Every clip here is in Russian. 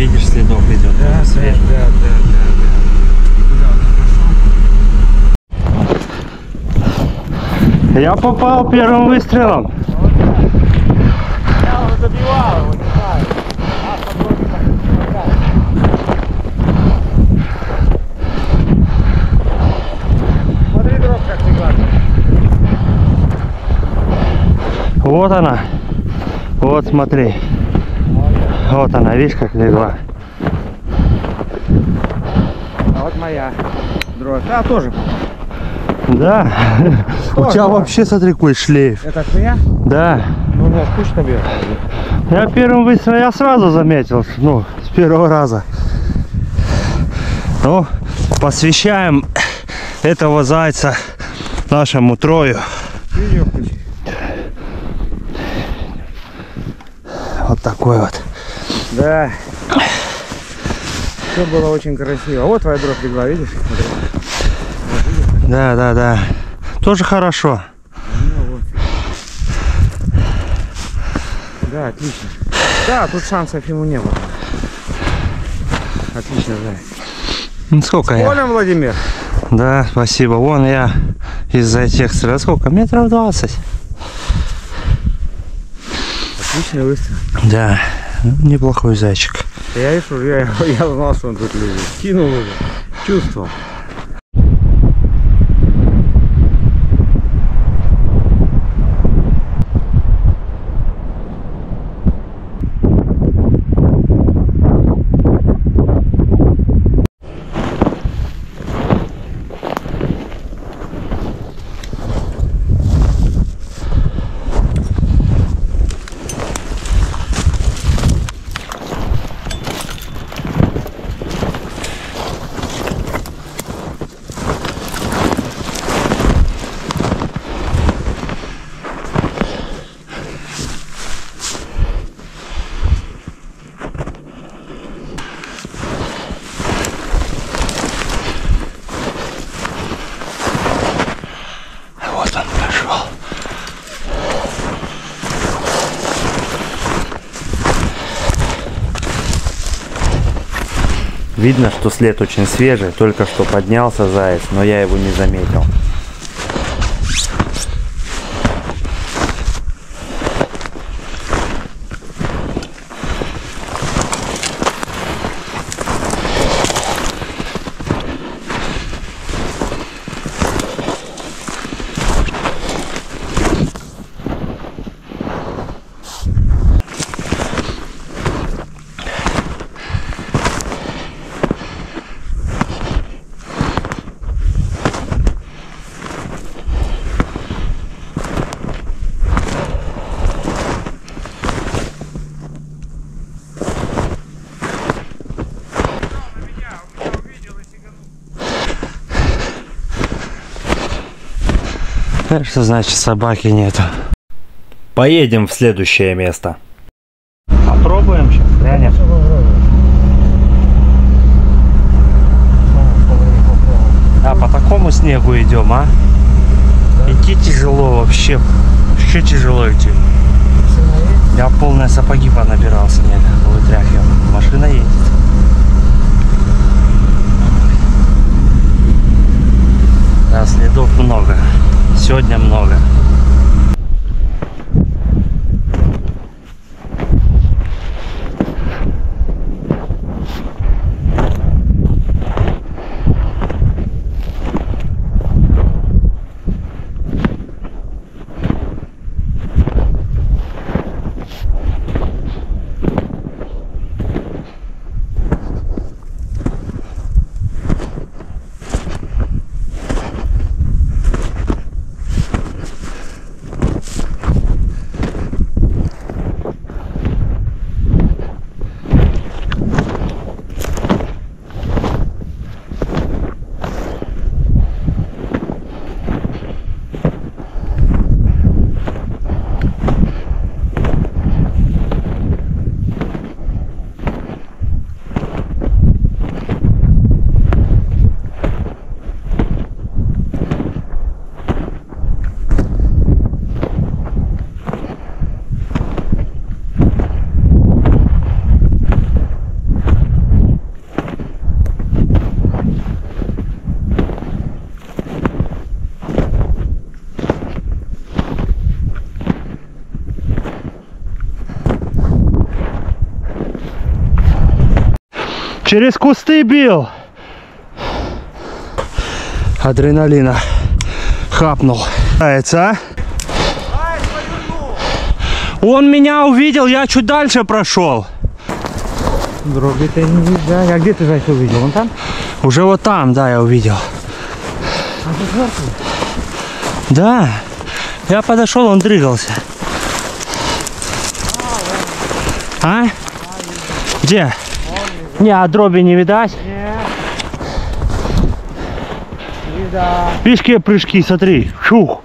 видишь, следов идет. Да, тоже да, свежий. да, да, да, да. И куда он пошел? Я попал первым выстрелом. Я уже добивал его, не знаю. А. Смотри, дров как легла. Вот она. Вот смотри. Вот она, видишь, как легла. А вот моя дрова. Да, тоже. Да. У Что тебя это? вообще, смотри, какой шлейф. Это от меня? Да. Ну, у меня скучно бьет. Я первым выстрелом я сразу заметил, ну, с первого раза. Ну, посвящаем этого зайца нашему трою. Вот такой вот. Да. Все было очень красиво. Вот твоя дров легла, видишь? Да, да, да. Тоже хорошо. Ну вот. Да, отлично. Да, тут шансов ему не было. Отлично, да. Ну, сколько я? Полем, Владимир? Да, спасибо. Вон я из-за этих стрел. Сколько? Метров 20. Отличный выстрел. Да, неплохой зайчик. Я вижу, я, я знал, что он тут лежит. Кинул уже. Чувствовал. Видно, что след очень свежий, только что поднялся заяц, но я его не заметил. Что значит собаки нету? Поедем в следующее место. Попробуем сейчас, глянем. А по такому снегу идем, а? Идти тяжело вообще. Вообще тяжело идти. Я полные сапоги понабирал снега, вытряхивал. Машина Через кусты бил. Адреналина хапнул. Нравится, а? Он меня увидел, я чуть дальше прошел. Дроби ты не видишь? А где ты зайца увидел? Вон там? Уже вот там, да, я увидел. А ты сверху? Да. Я подошел, он дрыгался. А? Где? Не, а дроби не видать. Нет. Вида. Видишь, какие прыжки, смотри. Фух.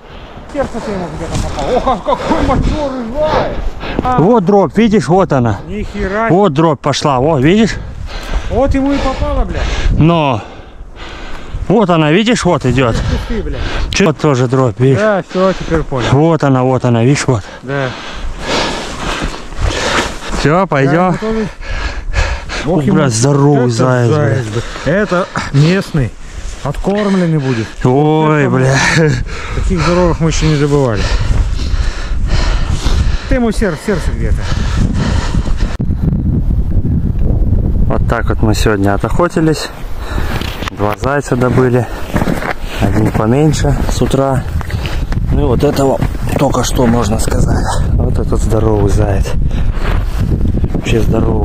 Сердце ты ему где-то попало. Ох, а какой матерый заяц. Вот дробь, видишь, вот она. Ни хера. Вот дробь пошла, вот, видишь? Вот ему и попало, блядь. Но. Вот она, видишь, вот идет. Блядь. Чё тоже дробь, видишь? Да, все, теперь понял. Вот она, вот она, видишь, вот. Да. Все, пойдем. Ох, бля, здоровый Это заяц, бля. бля. Это местный. Откормленный будет. Ой, бля. Таких здоровых мы еще не забывали. Ты ему сердце, сердце где-то. Вот так вот мы сегодня отохотились. Два зайца добыли. Один поменьше с утра. Ну и вот этого только что можно сказать. Вот этот здоровый заяц. Вообще здоровый.